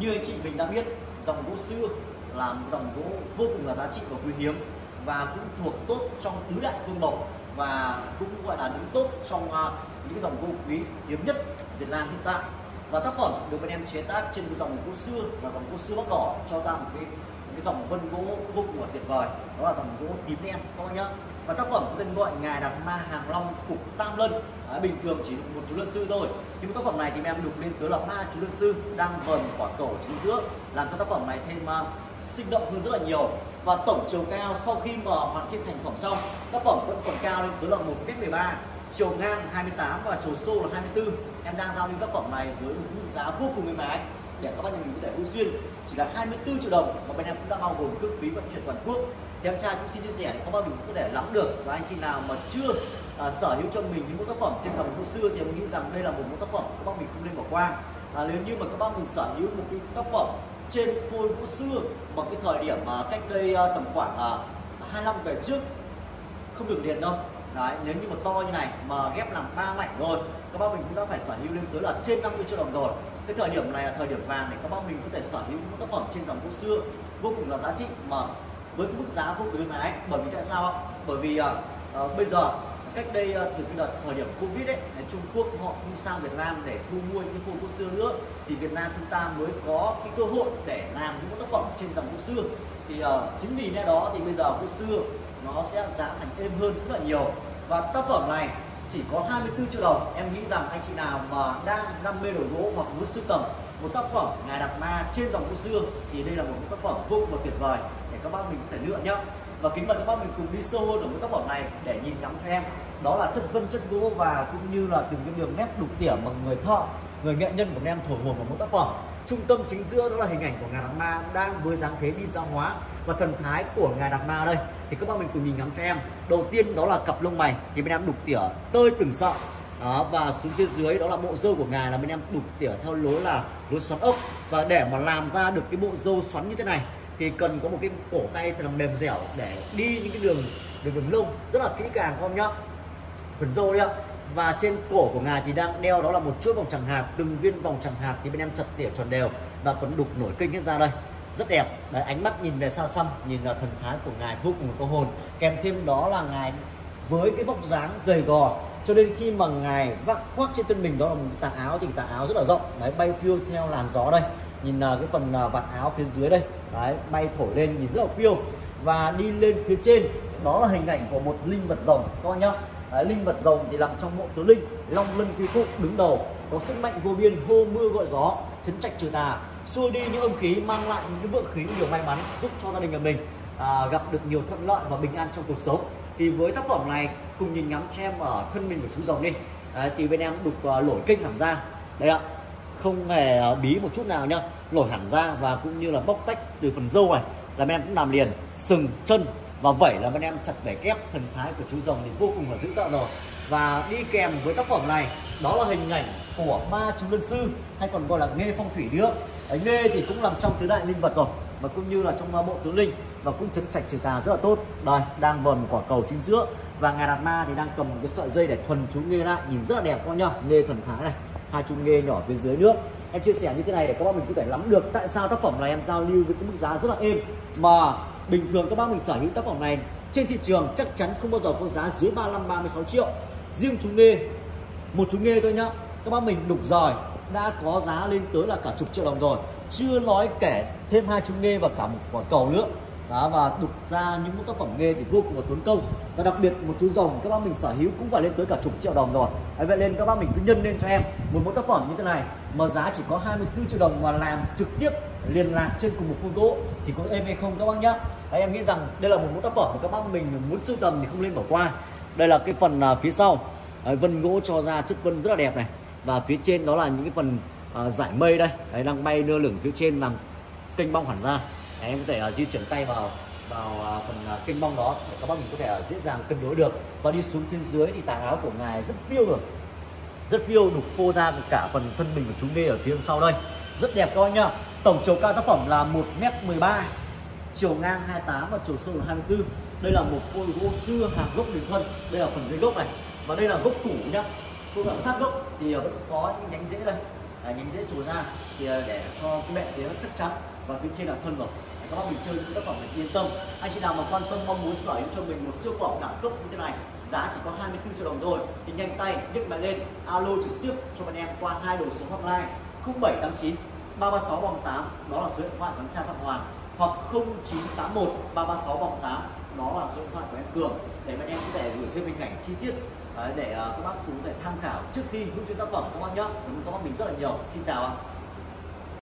như anh chị mình đã biết, dòng gỗ xưa là dòng gỗ vô cùng là giá trị và quý hiếm và cũng thuộc tốt trong tứ đại phương bổng và cũng gọi là đứng tốt trong à, những dòng gỗ quý hiếm nhất Việt Nam hiện tại. Và tác phẩm được bên em chế tác trên dòng gỗ xưa là dòng gỗ xưa bắc đỏ cho ra một cái cái dòng vân gỗ vô cùng là tuyệt vời. Đó là dòng gỗ tím đen các bạn nhá. Và tác phẩm tên gọi ngài đạt ma hàng long cục tam lân à, bình thường chỉ được một chú luật sư thôi. Nhưng tác phẩm này thì em được lên tới là ba chú luật sư đang vần quả cầu chính giữa làm cho tác phẩm này thêm uh, sinh động hơn rất là nhiều. Và tổng chiều cao sau khi mà hoàn thiện thành phẩm xong tác phẩm vẫn còn cao lên tới là một m 13 chiều ngang 28 và chiều sâu là 24 em đang giao lưu tác phẩm này với một giá vô cùng êm ái để các bạn nhà mình có thể ưu duyên chỉ là 24 triệu đồng và bên em cũng đã bao gồm cước phí vận chuyển toàn quốc. Thì em trai cũng xin chia sẻ để các bạn mình có thể nắm được và anh chị nào mà chưa à, sở hữu cho mình những mẫu tác phẩm trên dòng cổ xưa thì em nghĩ rằng đây là một mẫu tác phẩm các bạn mình không nên bỏ qua. À, nếu như mà các bạn mình sở hữu một cái tác phẩm trên phôi gỗ xưa bằng cái thời điểm mà cách đây à, tầm khoảng à, 25 về trước không được liền đâu. Đấy nếu như mà to như này mà ghép làm ba mảnh rồi các bác mình cũng đã phải sở hữu lên tới là trên 50 triệu đồng rồi. Cái thời điểm này là thời điểm vàng để các bác mình có thể sở hữu những tác phẩm trên dòng gỗ xưa. Vô cùng là giá trị mà với cái mức giá vô cùng ưu ái. Bởi vì tại sao bởi vì uh, bây giờ cách đây uh, từ cái đợt thời điểm covid ấy Trung Quốc họ không sang Việt Nam để thu mua những phôi gỗ xưa nữa. Thì Việt Nam chúng ta mới có cái cơ hội để làm những tác phẩm trên dòng gỗ xưa. Thì uh, chính vì lẽ đó thì bây giờ gỗ xưa nó sẽ giá thành êm hơn rất là nhiều. Và tác phẩm này chỉ có 24 triệu đồng. Em nghĩ rằng anh chị nào mà đang đam mê đồ gỗ hoặc muốn sưu tầm một tác phẩm ngài đặt ma trên dòng gỗ xưa thì đây là một tác phẩm vô cùng tuyệt vời để các bác mình có thể lựa nhá. Và kính mời các bác mình cùng đi sâu hơn ở một tác phẩm này để nhìn ngắm cho em. Đó là chất vân, chất gỗ và cũng như là từng cái đường nét đục tỉa mà người thợ, người nghệ nhân của em thổi hồn vào một tác phẩm trung tâm chính giữa đó là hình ảnh của ngài đạt ma đang với dáng thế đi ra hóa và thần thái của ngài đạt ma đây. Thì các bác mình cùng nhìn ngắm cho em. Đầu tiên đó là cặp lông mày thì bên em đục tỉa tơi từng sợi. Đó, và xuống phía dưới đó là bộ râu của ngài là bên em đục tỉa theo lối là lối xoắn ốc. Và để mà làm ra được cái bộ râu xoắn như thế này thì cần có một cái cổ tay thật là mềm dẻo để đi những cái đường đường đường lông rất là kỹ càng không nhá. Phần râu đấy ạ và trên cổ của ngài thì đang đeo đó là một chuỗi vòng chẳng hạt từng viên vòng chẳng hạt thì bên em chặt tỉa tròn đều và còn đục nổi kinh hết ra đây. Rất đẹp. Đấy, ánh mắt nhìn về xa xăm, nhìn là thần thái của ngài vô cùng có hồn. Kèm thêm đó là ngài với cái vóc dáng gầy gò, cho nên khi mà ngài vác khoác trên thân mình, đó là một tà áo, thì tà áo rất là rộng. Đấy, bay phiêu theo làn gió đây. Nhìn là cái phần à, vạt áo phía dưới đây. Đấy, bay thổi lên nhìn rất là phiêu. Và đi lên phía trên, đó là hình ảnh của một linh vật rồng các bạn nhá đấy, linh vật rồng thì nằm trong mộ tứ linh. Long lân quý phụ đứng đầu có sức mạnh vô biên hô mưa gọi gió chấn trạch trừ tà xua đi những âm khí mang lại những cái vượng khí nhiều may mắn giúp cho gia đình nhà mình à, gặp được nhiều thuận lợi và bình an trong cuộc sống. Thì với tác phẩm này cùng nhìn ngắm cho em ở thân mình của chú rồng đi. Đấy, thì bên em đục à, uh, lỗi kênh hẳn ra. Đây ạ. Không hề uh, bí một chút nào nhá. Lổi hẳn ra và cũng như là bóc tách từ phần dâu này là bên em cũng làm liền. Sừng chân và vẩy là bên em chặt vẩy kép thần thái của chú rồng thì vô cùng là dữ tợn rồi. Và đi kèm với tác phẩm này, đó là hình ảnh của ma chú lân sư, hay còn gọi là nghê phong thủy nữa ấy nghê thì cũng nằm trong tứ đại linh vật rồi và cũng như là trong à, bộ tứ linh, và cũng chấn trạch trừ tà rất là tốt. Đây, đang vần quả cầu chính giữa, và ngài đạt ma thì đang cầm một cái sợi dây để thuần chú nghê lại, nhìn rất là đẹp các bạn nhá. Nghê thần thái này, hai chú nghê nhỏ phía dưới nước. Em chia sẻ như thế này để các bạn mình có thể nắm được tại sao tác phẩm này em giao lưu với cái mức giá rất là êm, mà bình thường các bác mình sở hữu tác phẩm này trên thị trường chắc chắn không bao giờ có giá dưới 35 36 triệu. Riêng chú nghê một chú nghê thôi nhá. Các bác mình đục rồi đã có giá lên tới là cả chục triệu đồng rồi. Chưa nói kể thêm hai chú nghê và cả một quả cầu nữa. Đó, và đục ra những tác phẩm nghe thì vô cùng là tốn công. Và đặc biệt một chú rồng các bác mình sở hữu cũng phải lên tới cả chục triệu đồng rồi. Đấy, vậy nên các bác mình cứ nhân lên cho em một mẫu tác phẩm như thế này mà giá chỉ có 24 triệu đồng mà làm trực tiếp liên lạc trên cùng một khuôn gỗ thì có êm hay không các bác nhá. Đấy, em nghĩ rằng đây là một mẫu tác phẩm mà các bác mình muốn sưu tầm thì không nên bỏ qua. Đây là cái phần uh, phía sau. Đấy, vân gỗ cho ra chất vân rất là đẹp này. Và phía trên đó là những cái phần uh, giải mây đây. Đấy, đang bay đưa lửng phía trên bằng kênh bong hẳn ra. Đấy, em có thể uh, di chuyển tay vào vào uh, phần uh, kênh bong đó để các bác mình có thể uh, dễ dàng cân đối được. Và đi xuống phía dưới thì tà áo của ngài rất phiêu rồi rất phiêu đục phô ra cả phần thân mình của chúng đây ở phía sau đây. Rất đẹp các bác nhá. Tổng chiều cao tác phẩm là một m 13 chiều ngang 28 và chiều sâu là 24 đây là một phôi gỗ xưa hàng gốc bình thân đây là phần dưới gốc này. Và đây là gốc củ nhá. Cũng là sát gốc thì ờ, vẫn có những nhánh rễ đây. À, nhánh dễ trồi ra thì ờ, để cho cái mẹ thế nó chắc chắn và phía trên là thân rồi các bác mình chơi những tác phẩm này yên tâm. Anh chị nào mà quan tâm mong muốn sở hữu cho mình một siêu phẩm đẳng cấp như thế này giá chỉ có 24 triệu đồng thôi thì nhanh tay nhấc máy lên alo trực tiếp cho bạn em qua hai đầu số hotline 0789 336 vòng 8 đó là số điện thoại của Trang Phạm Hoàn hoặc 0981 336 vòng 8 đó là số điện thoại của em Cường. Để bạn em có thể gửi thêm hình ảnh chi tiết à, để à, các bác cũng có thể tham khảo trước khi hữu chuyên tác phẩm các bác nhé cảm ơn các bác mình rất là nhiều. Xin chào ạ.